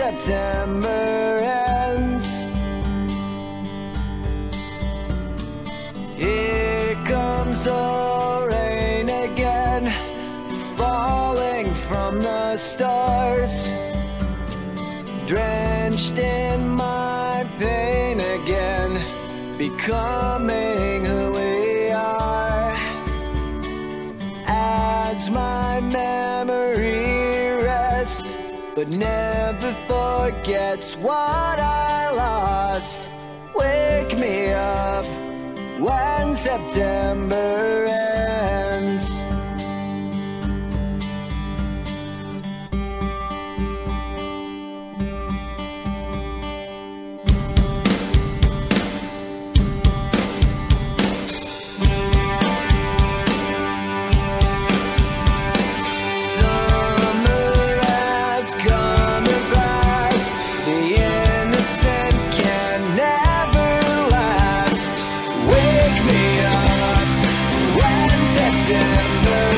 September ends. Here comes the rain again, falling from the stars, drenched in my pain again, becoming but never forgets what I lost. Wake me up when September ends. September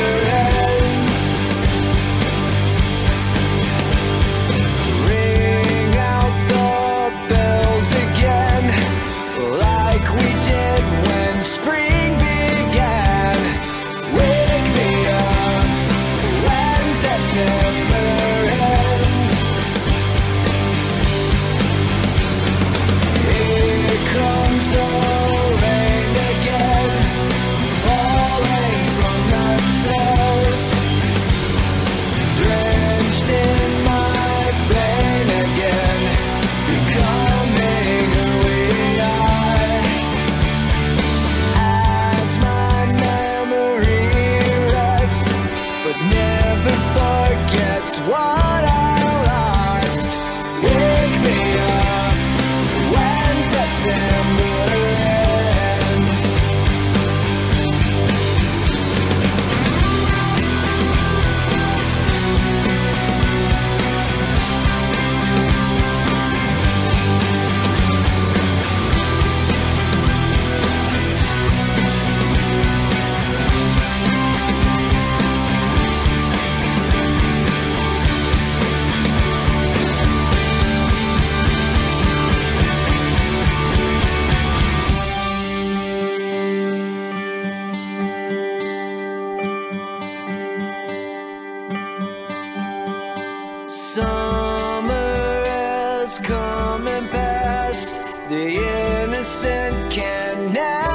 Summer has come and passed. The innocent can never